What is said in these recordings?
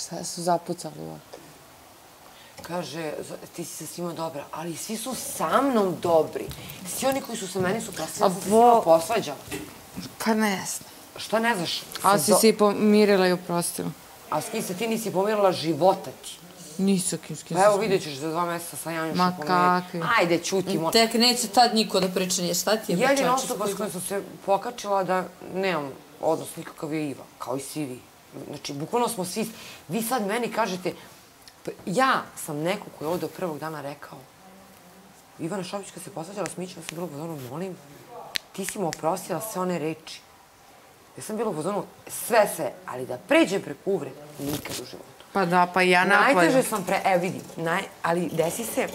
Šta su zapucali ovo? Kaže, ti si sa svima dobra, ali svi su sa mnom dobri. Svi oni koji su sa meni su prosvali, sam se svima posvađala. Pa ne znam. Šta ne znaš? A si se i pomirila i oprostila. A s kim se ti nisi pomirila života ti? Nisu kim s kim Pa evo vidjet ćeš za dva mjeseca sa Janjušom Ma kakvi. Ajde, čutimo. Tek neće tad niko da priča nije. Šta ti je Jedina osoba s kojom sam se pokačila da nemam odnos nikakav je Iva, kao i svi vi. Znači, bukvalno smo svi... Vi sad meni kažete... pa Ja sam neko koji je ovdje od prvog dana rekao Ivana Šobić kad se posvađala s Mićem, sam bila u fazonu, molim, ti si mu oprostila sve one reči. Ja sam bila u fazonu, sve, sve, ali da pređem preko uvrede, nikad u životu. Pa da, pa ja napolju. Najteže sam pre... E, vidi, naj, ali desi se...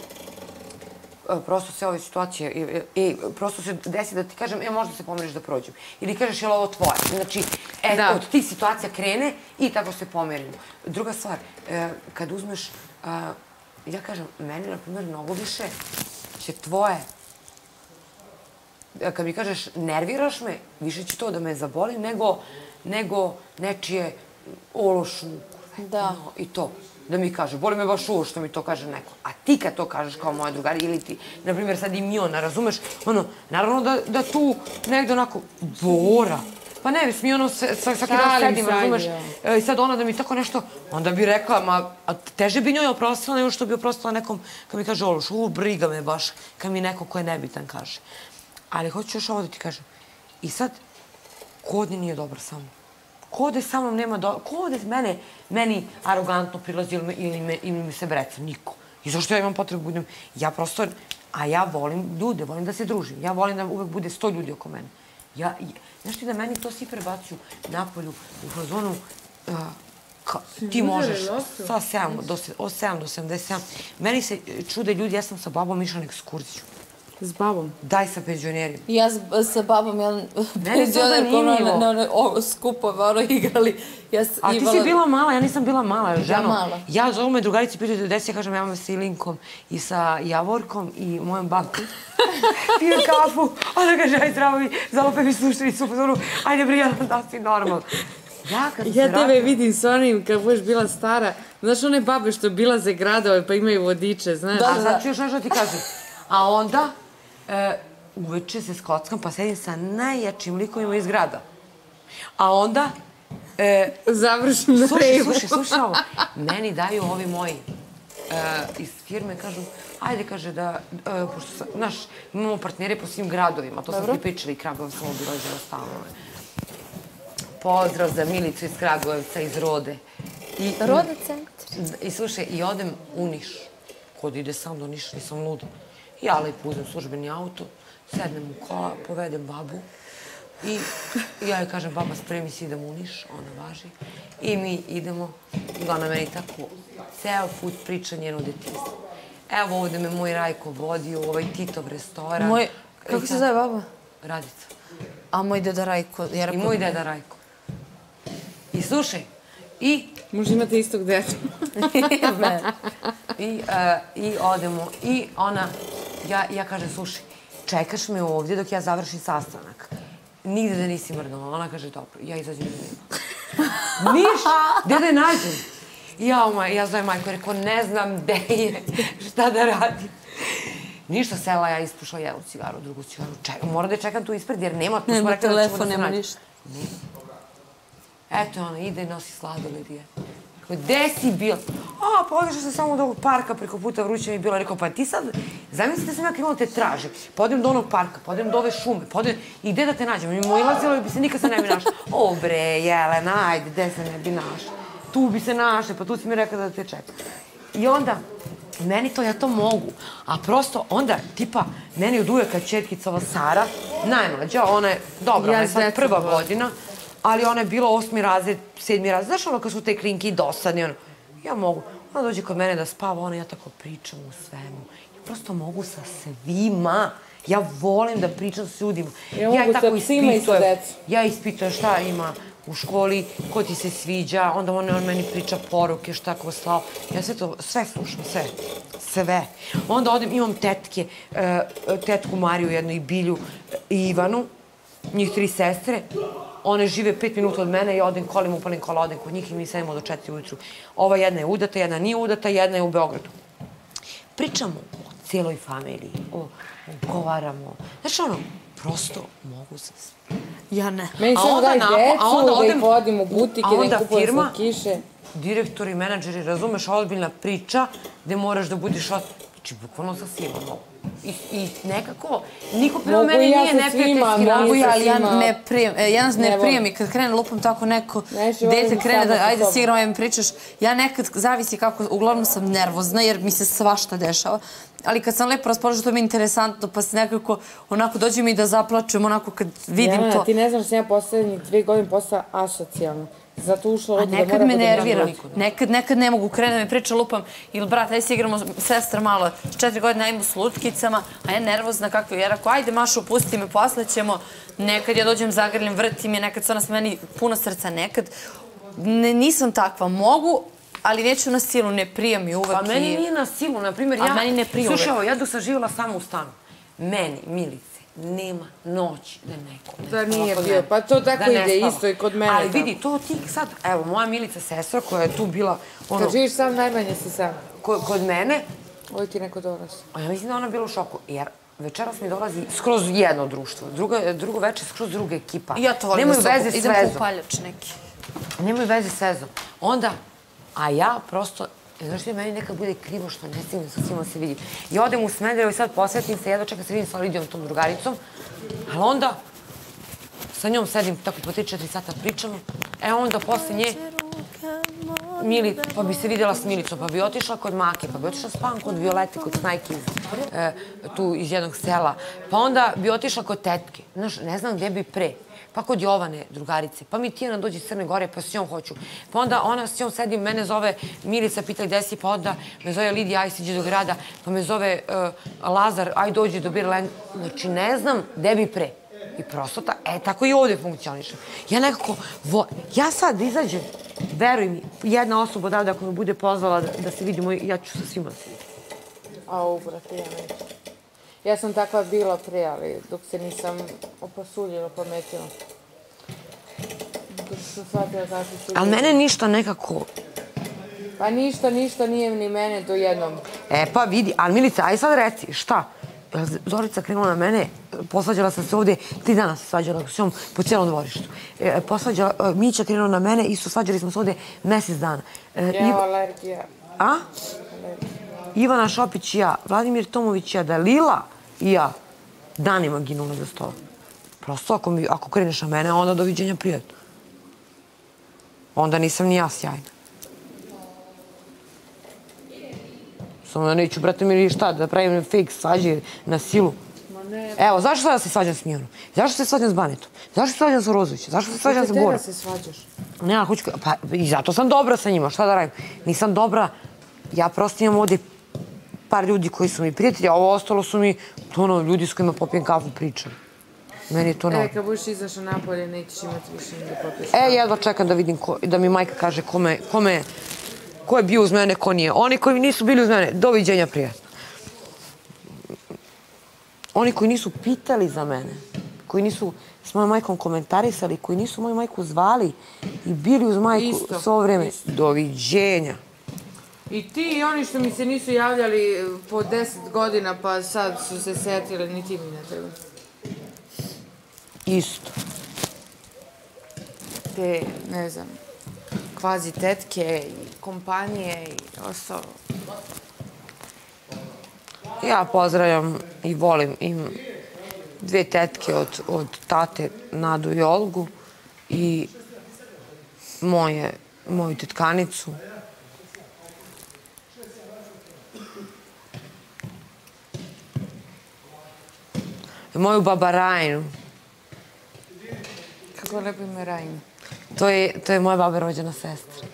e, Prosto se ove situacije... E, e, prosto se desi da ti kažem, e, možda se pomiriš da prođem. Ili kažeš, je li ovo tvoje? Znači, e, Da. od tih situacija krene i tako se pomerimo. Druga stvar, e, kad uzmeš... A, ja kažem, meni, na primjer, mnogo više će tvoje e, kad mi kažeš nerviraš me, više će to da me zaboli nego, nego nečije ološu Da. i to. Da mi kaže, boli me baš uvo što mi to kaže neko. A ti kad to kažeš kao moja drugari ili ti, na primjer sad i Miona, razumeš? Ono, naravno da, da tu negde onako, Bora. Pa ne, mi ono, sve- svaki dan sedim, razumeš? E, I sad ona da mi tako nešto, onda bi rekla, ma, a teže bi njoj oprostila nego što bi oprostila nekom, kad mi kaže Ološ, u, briga me baš, kad mi neko ko je nebitan kaže. Ali hoću još ovo da ti kažem. I sad, ko ovdje nije dobar sa mnom? Ko ovdje sa mnom nema dobro? Ko ovdje mene, meni arogantno prilazi ili, me, ili, me, ili mi se breca? Niko. I zašto ja imam potrebu da budem? Ja prosto, a ja volim ljude, volim da se družim. Ja volim da uvek bude sto ljudi oko mene. Ja, i- znaš ti da meni to svi prebacuju napolju u fazonu, uh, ka, ti možeš sa 7 do, od 7 do 77. Meni se čude ljudi, ja sam sa babom išla na ekskurziju. S babom. Daj sa penzionerima. Ja s- sa babom, ja je to penzionerkom na, na, na o, skupove ono igrali. Ja s- A ti si bila mala, ja nisam bila mala, ženo. mala. Ja zovu me drugarici, pitaju da se, ja kažem, ja vam sa Ilinkom i sa Javorkom i mojom babkom. Piju kafu, ona kaže, aj zdravo mi, zalope mi slušalicu, pa zoru, ajde Brijana, da si normal. Ja kad Ja tebe vidim s onim kad budeš bila stara. Znaš one babe što bila za gradove pa imaju vodiče, znaš? A sad ću još nešto ti kažem. A onda, e, uveče se skockam, pa sedim sa najjačim likovima iz grada. A onda, e, Završim na Slušaj, reju. slušaj, slušaj ovo. Meni daju ovi moji e, iz firme, kažu, ajde, kaže da, e, pošto, sa, znaš, imamo partnere po svim gradovima, to sam ti pričala i Kragovac sam obilazila stanove. Pozdrav za Milicu iz Kragujevca, iz Rode. I, Rode centar. I slušaj, i odem u Niš. Kod ide sam do Niša, nisam luda. Ja lepo uzem službeni auto, sednem u kola, povedem babu. I ja joj kažem, baba, spremi se, idemo u Niš, ona važi. I mi idemo, i ona meni tako, ceo put priča njeno detinjstvo. Evo ovde me moj Rajko vodi u ovaj Titov restoran. Moj, kako se zove baba? Radica. A moj deda Rajko. Ja I moj deda Rajko. I slušaj, i Možda imate istog deta. Ne. I, e, I odemo, i ona, ja, ja kažem, slušaj, čekaš me ovdje dok ja završim sastanak. Nigde da nisi mrnula. Ona kaže, dobro, ja izađem iz nema. Niš, gde da je nađem? I Ja, oma, ja zovem majku, rekao, ne znam gde je, šta da radim. Ništa sela, ja ispušla jednu cigaru, drugu cigaru. Čekam, moram da je čekam tu ispred, jer nema, tu smo Nema rekli da ćemo telefon, da se nema ništa. Eto, ona ide i nosi sladoled je. Rekao, Gde si bila? A, pa odišla sam samo do ovog parka preko puta vruće mi je bilo. Rekao, pa ti sad, zamislite sam ja krenula te tražim. Podem do onog parka, podem do ove šume, podem i gde da te nađem? Mi mu ilazilo i bi se nikad se ne bi našla. O bre, Jelena, ajde, gde se ne bi našla? Tu bi se našla, pa tu si mi rekla da te čekam. I onda, meni to, ja to mogu. A prosto, onda, tipa, meni od uvijeka četkica ova Sara, najmlađa, ona je, dobro, ona je sad prva godina, ali ona je bila osmi razred, sedmi razred. Znaš ono kad su te klinki dosadni, ono, ja mogu. Ona dođe kod mene da spava, ona ja tako pričam u svemu. Ja prosto mogu sa svima. Ja volim da pričam s ljudima. Ja i sa ispitujem-. Ja ispitujem šta ima u školi, ko ti se sviđa, onda on, on meni priča poruke, šta ko slao. Ja sve to, sve slušam, sve. Sve. Onda odem, imam tetke, e, tetku Mariju, jednu i Bilju, i Ivanu, njih tri sestre. One žive pet minuta od mene, ja odem kolima, upalim kola, odem kod njih i mi sedimo do četiri ujutru. Ova jedna je udata, jedna nije udata, jedna je u Beogradu. Pričamo o cijeloj familiji, o, govaramo. Znaš ono, prosto mogu se... Ja ne. Meni samo onda daj decu, a onda da odem- ih vodim u butike, a da onda kupujem firma- kiše. direktori, menadžeri, razumeš, ozbiljna priča gde moraš da budiš os... Znači, bukvalno sa svima mogu. I, I nekako, niko prema Mogu mene i ja nije neprijateljski mogu ja, ali ja ne prijem, e, ja nas Ne ne volim. prijem i kad krene lupam tako neko, volim dete krene da, ajde sobom. si igramo, ja mi pričaš, ja nekad zavisi kako, uglavnom sam nervozna jer mi se svašta dešava. Ali kad sam lepo raspoložena, to mi je interesantno, pa se nekako, onako, dođe mi da zaplačem, onako kad vidim Jelena, to. ti ne znaš da sam ja poslednjih dvije godine postala asocijalna. Zato ušla A ovdje da nekad mora me nervira. Nekad, nekad ne mogu krenem i priča lupam. Ili brat, ajde se igramo sestra malo. Četiri godine ajmo s lutkicama. A ja nervozna kakva. Jer ako ajde Mašo pusti me, posle ćemo. Nekad ja dođem zagrlim, vrtim je. Nekad se ona s meni puno srca. Nekad ne, nisam takva. Mogu, ali neću na silu. Ne prija mi uvek. Pa meni nije na silu, na primjer, A ja... meni ne prije Slušaj, uvek. ja dok sam živjela samo u stanu, meni, Milice, nema noći da neko ne Da nije bio, pa to tako Da ide, spava. isto i kod mene Ali vidi, to ti sad, evo, moja Milica sestra koja je tu bila, ono, Kad živiš sam, najmanje si sam. ko- kod mene, Ovo ti neko donosi. a ja mislim da je ona bila u šoku, jer večeras mi dolazi skroz jedno društvo, drugo, drugo večer skroz druga ekipa. Ja to volim Nemaju da se veze s idem po vezom. upaljač neki. Nemaju veze s vezom. Onda, a ja prosto, znaš ti, meni nekad bude krivo što ne stignem sa svima se vidim. I odem u Smederevo i sad posvetim se, jedva čekam se vidim sa Lidijom, tom drugaricom, ali onda sa njom sedim tako po 3-4 sata pričamo, e onda posle nje Mili, pa bi se vidjela s Milicom, pa bi otišla kod Make, pa bi otišla spavam kod Violete, kod Snajke iz, e, tu iz jednog sela, pa onda bi otišla kod tetke, znaš, ne znam gdje bi pre, pa kod Jovane, drugarice, pa mi Tijana dođe iz Crne Gore, pa s njom hoću. Pa onda ona s njom sedi, mene zove Milica, pita gde si, pa onda me zove Lidija, aj siđe do grada, pa me zove e, Lazar, aj dođi do Birlen. Znači, ne znam gde bi pre. I prosto, ta, e, tako i ovdje funkcionišem. Ja nekako, vo, ja sad izađem, veruj mi, jedna osoba odavde ako me bude pozvala da, da se vidimo, ja ću sa svima se vidjeti. A ovo, brate, ja neću. Ja sam takva bila pre, ali dok se nisam opasuljila, pametila. Dok sam shvatila kako su... Ali mene ništa nekako... Pa ništa, ništa nije ni mene do jednom. E pa vidi, ali Milica, aj sad reci, šta? Zorica krenula na mene, posvađala sam se ovdje, tri dana se svađala s njom po cijelom dvorištu. E, posvađala, e, Mića krenula na mene, isto svađali smo se ovdje mjesec dana. E, Ja, alergija. a? Ivana Šopić i ja, Vladimir Tomović i ja, Dalila i ja, danima ginula za stola. Prosto ako, mi, ako kreneš na mene, onda doviđenja prijatno. Onda nisam ni ja sjajna. Samo ja neću, brate, mi šta, da pravim fake svađe na silu. Evo, zašto sad ja se svađam s Mijanom? Zašto se svađam s Banetom? Zašto se svađam s Rozovićem? Zašto se svađam s Borom? se svađaš. Ne, ja hoću... Pa, i zato sam dobra sa njima, šta da radim? Nisam dobra, ja prosto imam ovdje par ljudi koji su mi prijatelji, a ovo ostalo su mi ono, ljudi s kojima popijem kafu pričam. Meni je to E, normalno. kad budeš izašao napolje, nećeš imati više ni da popiješ. E, jedva čekam da vidim, ko, da mi majka kaže kome, kome, ko je bio uz mene, ko nije. Oni koji nisu bili uz mene, doviđenja prijatno. Oni koji nisu pitali za mene, koji nisu s mojom majkom komentarisali, koji nisu moju majku zvali i bili uz majku Isto, svo isto. doviđenja. I ti i oni što mi se nisu javljali po deset godina, pa sad su se setili, ni ti mi ne treba. Isto. Te, ne znam, kvazi tetke i kompanije i ostalo. Ja pozdravljam i volim. Imam dvije tetke od, od tate Nadu i Olgu i moje, moju tetkanicu. Moju babarajnu. Kako lepo ime. To je, to je moja baba rođena sestra.